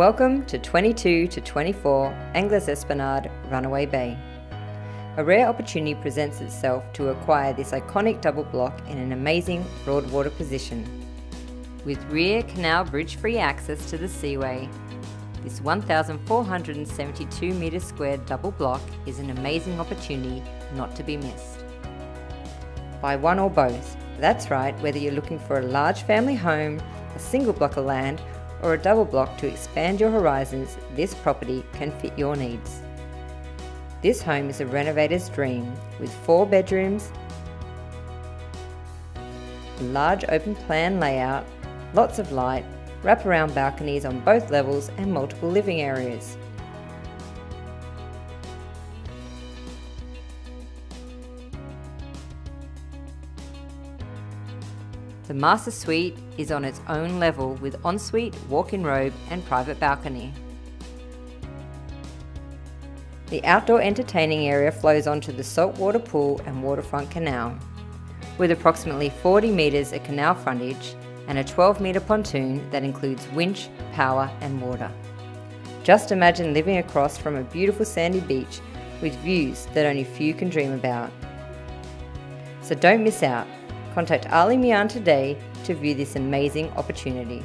Welcome to 22 to 24 Anglers Esplanade Runaway Bay. A rare opportunity presents itself to acquire this iconic double block in an amazing broadwater position. With rear canal bridge free access to the seaway, this 1,472 metre squared double block is an amazing opportunity not to be missed. Buy one or both. That's right, whether you're looking for a large family home, a single block of land, or a double block to expand your horizons, this property can fit your needs. This home is a renovator's dream with four bedrooms, large open plan layout, lots of light, wraparound balconies on both levels and multiple living areas. The master suite is on its own level with ensuite, walk-in robe and private balcony. The outdoor entertaining area flows onto the saltwater pool and waterfront canal. With approximately 40 metres of canal frontage and a 12 metre pontoon that includes winch, power and water. Just imagine living across from a beautiful sandy beach with views that only few can dream about. So don't miss out. Contact Ali Mian today to view this amazing opportunity.